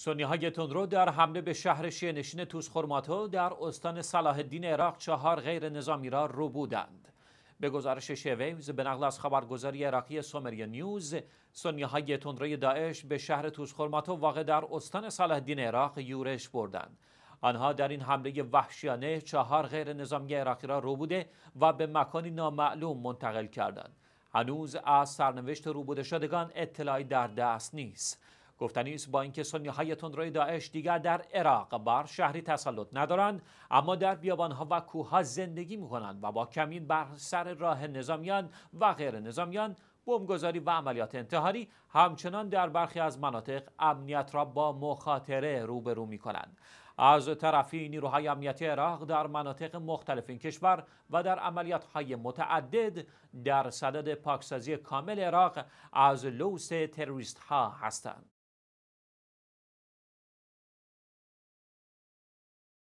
سنی های تندرو در حمله به شهر شیعه توس خرماتو در استان صلاح الدین عراق چهار غیر نظامی را رو بودند. به گزارش شیویوز به نقل از خبرگزاری عراقی سومری نیوز سنی های تندروی داعش به شهر توس خرماتو واقع در استان صلاح الدین عراق یورش بردند. آنها در این حمله وحشیانه چهار غیر نظامی عراقی را رو بوده و به مکانی نامعلوم منتقل کردند. هنوز از سرنوشت روبوده شدگان اطلاعی در دست نیست. گفتنی است با اینکه سنی های تندروی داعش دیگر در عراق بر شهری تسلط ندارند اما در بیابانها و کوهها زندگی می کنند و با کمین بر سر راه نظامیان و غیر نظامیان بمبگذاری و عملیات انتحاری همچنان در برخی از مناطق امنیت را با مخاطره روبرو می کنند. از طرفی نیروهای امنیتی عراق در مناطق مختلف این کشور و در عملیات های متعدد در صدد پاکسازی کامل عراق از لوس تروریست ها هستند.